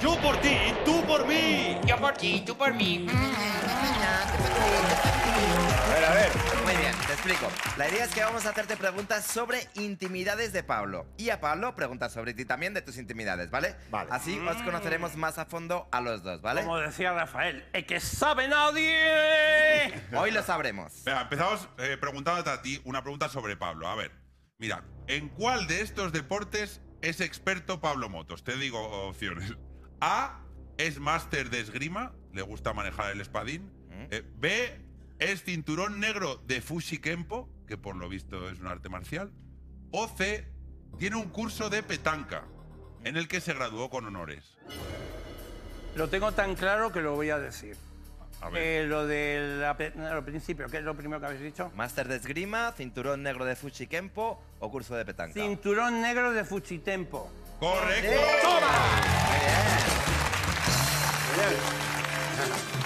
Yo por ti, tú por mí. Yo por ti, tú por mí. A ver, a ver. Muy bien, te explico. La idea es que vamos a hacerte preguntas sobre intimidades de Pablo. Y a Pablo preguntas sobre ti también de tus intimidades, ¿vale? Vale. Así os conoceremos más a fondo a los dos, ¿vale? Como decía Rafael, es que sabe nadie. Hoy lo sabremos. Venga, empezamos eh, preguntándote a ti una pregunta sobre Pablo. A ver, mira, ¿en cuál de estos deportes es experto Pablo Motos? Te digo opciones. A, es máster de esgrima, le gusta manejar el espadín. Eh, B, es cinturón negro de Fushi Kempo, que por lo visto es un arte marcial. O C, tiene un curso de petanca, en el que se graduó con honores. Lo tengo tan claro que lo voy a decir. A ver. Eh, lo del lo principio, ¿qué es lo primero que habéis dicho? Máster de esgrima, cinturón negro de Fuchi Kempo o curso de petanca. Cinturón negro de Fuchitempo. ¡Correcto!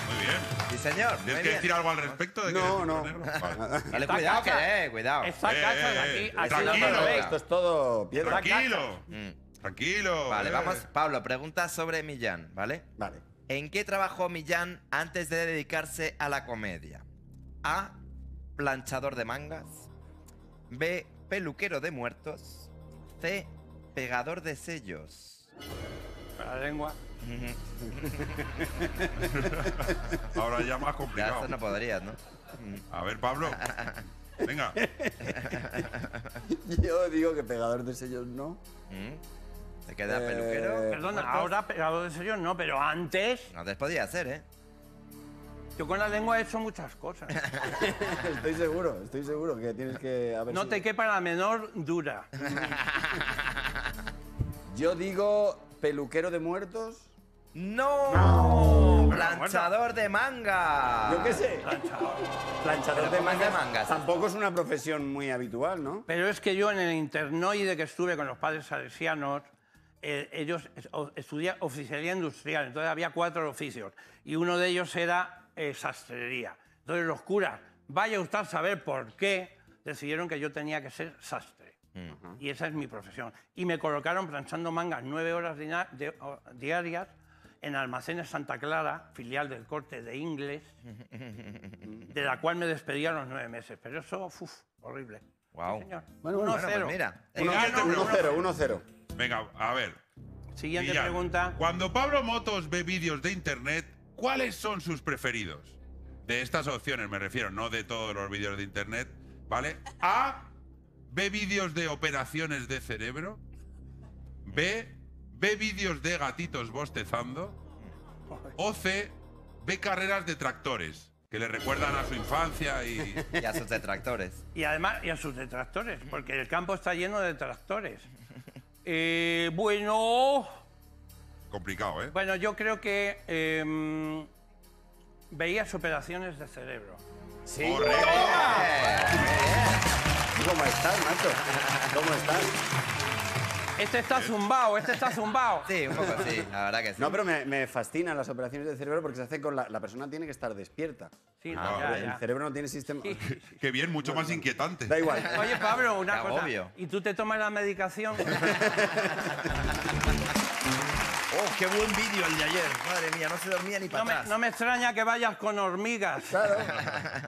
Muy bien. Sí, señor. ¿Tienes muy que bien. decir algo al respecto? De que No, no. Vale. Dale, cuidado, que eh, cuidado. Está Eh, cacha eh, aquí. aquí tranquilo. no lo veis. Esto es todo piedra. Tranquilo, Mm. tranquilo. Vale, eh. vamos. Pablo, pregunta sobre Millán, ¿vale? Vale. ¿En qué trabajó Millán antes de dedicarse a la comedia? A. Planchador de mangas. B. Peluquero de muertos. C. Pegador de sellos. La lengua. Ahora ya más Ya complicado. esto no podrías, ¿no? A ver, Pablo. Venga. Yo digo que pegador de sellos no. Mm. ¿Se queda Eh, peluquero? Perdona, ¿muertos? ahora pegado de serio no, pero antes Antes podía ser, ¿eh? yo con la lengua he hecho muchas cosas. estoy seguro, estoy seguro que tienes que haber No sido- te quepa la menor dura. Yo digo peluquero de muertos. ¡No! ¡Planchador de manga! Yo qué sé. Planchador de ¿cómo es de mangas. Tampoco es una profesión muy habitual, ¿no? Pero es que yo en el internoide que estuve con los padres salesianos, eh, ellos es- o- estudian oficialía industrial, entonces había cuatro oficios y uno de ellos era eh, sastrería. Entonces los curas, vaya usted a saber por qué, decidieron que yo tenía que ser sastre. Y esa es mi profesión. Y me colocaron planchando mangas nueve horas de- o- diarias en Almacenes Santa Clara, filial del corte de Ingles, de la cual me despedí a los nueve meses. Pero eso, uf, horrible. Guau. Sí. Bueno, bueno, 1-0. Bueno, pues mira. Te Uno- gano, uno- 1-0, 1-0. Venga, a ver. Siguiente pregunta. Cuando Pablo Motos ve vídeos de internet, ¿cuáles son sus preferidos? De estas opciones me refiero, no de todos los vídeos de internet, ¿vale? A. Ve vídeos de operaciones de cerebro. B. Ve vídeos de gatitos bostezando. O C. Ve carreras de tractores que le recuerdan a su infancia y. Y a sus detractores. Y además, y a sus detractores, porque el campo está lleno de tractores. Eh, bueno, Complicado, ¿eh? bueno, yo creo que em, veías operaciones de cerebro. Sí. Correcto. ¿Cómo estás, macho? ¿Cómo estás? Este está zumbao, este está zumbao. Sí, un poco sí, la verdad que sí. No, pero me, me fascinan las operaciones de cerebro porque se hace con la, la persona tiene que estar despierta. Sí, no, Ah, ya, El ya. cerebro no tiene sistema. Sí, sí, sí. Qué bien, mucho más inquietante. Da igual. Oye, Pablo, una Qué cosa. agobio. ¿Y tú te tomas la medicación? ¡Oh, qué buen vídeo el de ayer! Madre mía, no se dormía ni para No me, no me extraña que vayas con hormigas. Claro.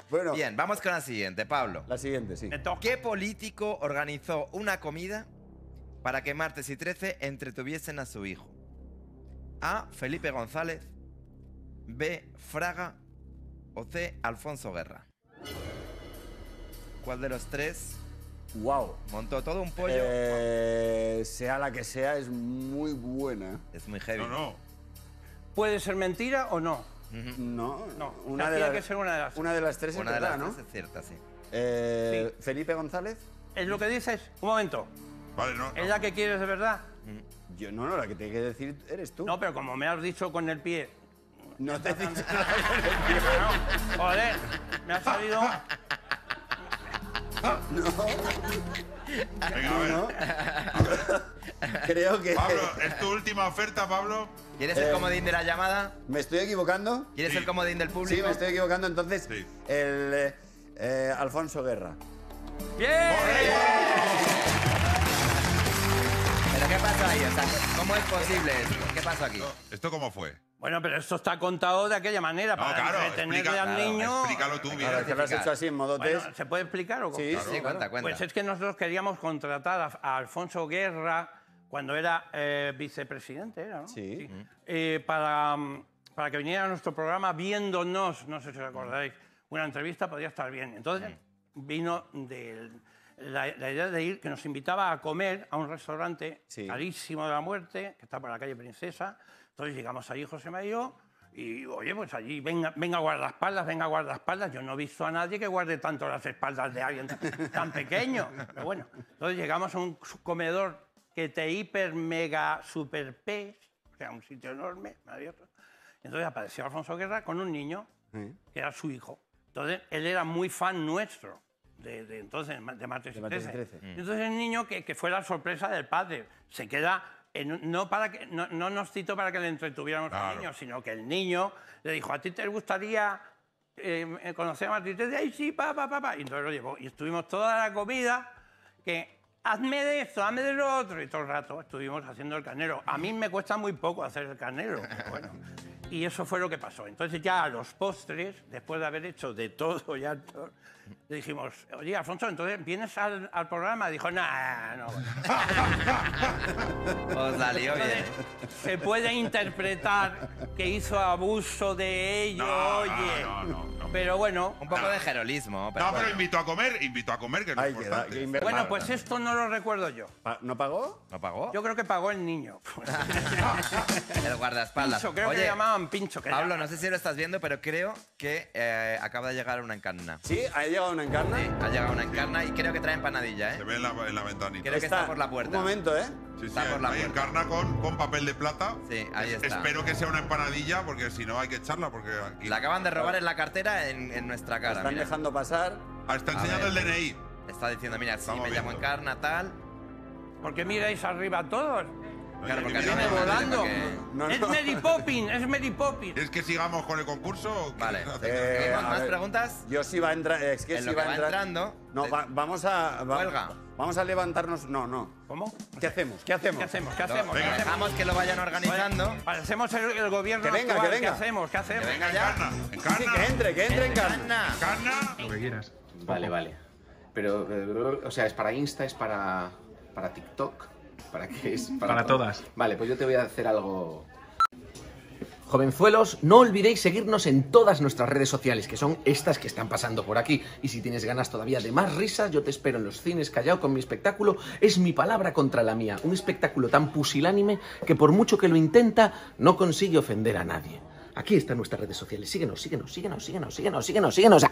Bueno, Bien, vamos con la siguiente, Pablo. la siguiente, sí. ¿Qué político organizó una comida para que martes y 13 entretuviesen a su hijo? A. Felipe González. B. Fraga. O C. Alfonso Guerra. ¿Cuál de los tres Wow. montó todo un pollo? Eh, sea la que sea, es muy buena. Es muy heavy. No, no. ¿Puede ser mentira o no? No, No, Una, de tiene las, que ser una de las- una de las tres Una es de verdad, las ¿no? tres es cierta, sí. Eh, Felipe González. ¿Es lo que dices? Un momento. Vale, no. ¿Es no. la que quieres de verdad? Yo no, no, la que te hay que decir eres tú. No, pero como me has dicho con el pie. No te he dicho No, joder, me ha salido. Venga, a ver. no. Creo que Pablo, ¿es tu última oferta, Pablo? ¿Quieres el Eh, comodín de la llamada? me estoy equivocando. ¿Quieres sí. el comodín del público? Sí, me estoy equivocando. Entonces, Sí. el eh, eh, Alfonso Guerra. ¡Bien! Pero ¿qué pasó ahí? O sea, ¿cómo es posible esto? ¿Qué pasó aquí? ¿Esto cómo fue? Bueno, pero esto está contado de aquella manera, No, para claro, explica- al claro, niño. explícalo tú que lo has hecho así en modo Bueno, test. ¿Se puede explicar o cómo? Sí, Sí, cuenta, cuenta. Pues es que nosotros queríamos contratar a, a Alfonso Guerra cuando era eh, vicepresidente, era, ¿no? Sí. Eh, para, mm, para que viniera a nuestro programa viéndonos, no sé si os acordáis, una entrevista podría estar bien. Entonces vino del- la, la idea de ir, que nos invitaba a comer a un restaurante Sí. carísimo de la muerte, que está por la calle Princesa. Entonces llegamos allí, José Mayo, y oye, pues allí, venga, venga guardaespaldas, venga guardaespaldas. Yo no he visto a nadie que guarde tanto las espaldas de alguien tan, tan pequeño. Pero bueno, entonces llegamos a un comedor que te hiper, mega, super pez, o sea, un sitio enorme, maravilloso. Entonces apareció Alfonso Guerra con un niño, Sí. que era su hijo. Entonces él era muy fan nuestro, de, de entonces, de Martes y De Martes y 13. 13. Entonces el niño, que, que fue la sorpresa del padre, se queda, en no, para que, no, no nos citó para que le entretuviéramos al Claro. niño, sino que el niño le dijo, ¿a ti te gustaría eh, conocer a Martín? Y dice, ay, sí, papá, papá. Y entonces lo llevó. Y estuvimos toda la comida que, hazme de esto, hazme de lo otro. Y todo el rato estuvimos haciendo el carnero. A mí me cuesta muy poco hacer el carnero, bueno. Y eso fue lo que pasó. Entonces ya a los postres, después de haber hecho de todo ya, le dijimos, oye, Alfonso, entonces vienes al, al programa. Dijo, nah, no. Os salió bien. Se puede interpretar que hizo abuso de ello, No, oye. no, no, no. Pero bueno, Un poco de jerolismo, pero, No, pero bueno. invito a comer, invito a comer, que es lo Ay, que da- importante. que bueno, pues esto no lo recuerdo yo. Pa- ¿No pagó? ¿No pagó? Yo creo que pagó el niño. El guardaespaldas. Pincho, creo que Oye, le llamaban Pincho. Que Pablo, no sé si lo estás viendo, pero creo que eh, acaba de llegar una encarna. Sí, ha llegado una encarna. Sí, ha llegado una encarna y creo que trae empanadilla, Se ¿eh? ve en la, en la ventanita. Creo que está por la puerta. Un momento, ¿eh? Sí, sí, está por la ahí puerta. encarna con, con papel de plata. Sí, ahí está. Espero que sea una empanadilla, porque si no hay que echarla, porque aquí... La acaban de robar en la cartera en, en nuestra cara. Están mira. dejando pasar. Ah, está enseñando ver. el DNI. Está diciendo, mira, sí, Estamos me llamo viendo. Encarna, tal. ¿Por qué miráis arriba todos? Claro, porque me volando. porque- No, es no. Mary Poppins, es Mary Poppins. ¿Es que sigamos con el concurso? Vale. Eh, ¿Tenemos a más ver, preguntas? Yo sí va a entrar. Es que En sí lo va que a va entrar. entrando, No, va- vamos a. va- Huelga. Vamos a levantarnos. No, no. ¿Cómo? ¿Qué hacemos? ¿Qué hacemos? ¿Qué hacemos? ¿Qué No, hacemos? ¿Qué venga, hacemos? Dejamos que lo vayan organizando. Parecemos el, el gobierno Que venga, actual. que venga. ¿Qué hacemos? ¿Qué hacemos? Que venga ya. Encarna, Sí, que entre, que entre encarna. Encarna. Encarna. Lo que quieras. Vale, vale. Pero, eh, o sea, es para Insta, es para, para TikTok, ¿para qué es? Para todas. Vale, pues yo te voy a hacer algo... Jovenzuelos, no olvidéis seguirnos en todas nuestras redes sociales, que son estas que están pasando por aquí. Y si tienes ganas todavía de más risas, yo te espero en los cines Callao con mi espectáculo Es mi palabra contra la mía. Un espectáculo tan pusilánime que por mucho que lo intenta, no consigue ofender a nadie. Aquí están nuestras redes sociales. Síguenos, síguenos, síguenos, síguenos, síguenos, síguenos, síguenos.